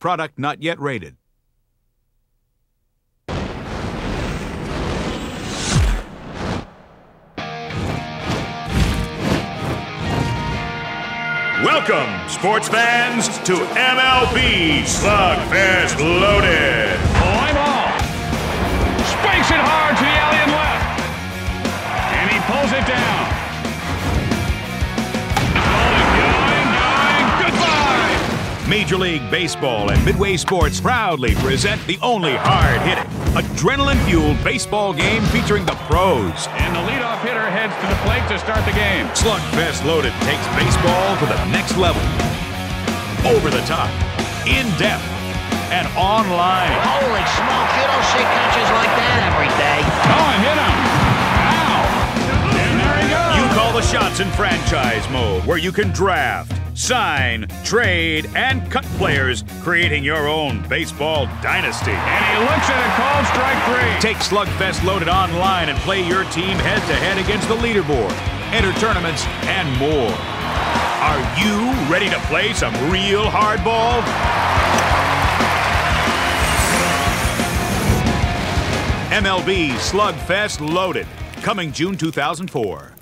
Product not yet rated. Welcome, sports fans, to MLB Slugfest Loaded. Major League Baseball and Midway Sports proudly present the only hard-hitting, adrenaline-fueled baseball game featuring the pros. And the leadoff hitter heads to the plate to start the game. Slugfest Loaded takes baseball to the next level. Over the top, in depth, and online. Oh, Holy smokes, you don't see catches like that every day. Oh, and hit him. Ow. And there he goes. You call the shots in franchise mode, where you can draft, sign, trade, and cut players, creating your own baseball dynasty. And he looks at it called strike three. Take Slugfest Loaded online and play your team head to head against the leaderboard, enter tournaments, and more. Are you ready to play some real hardball? MLB Slugfest Loaded, coming June 2004.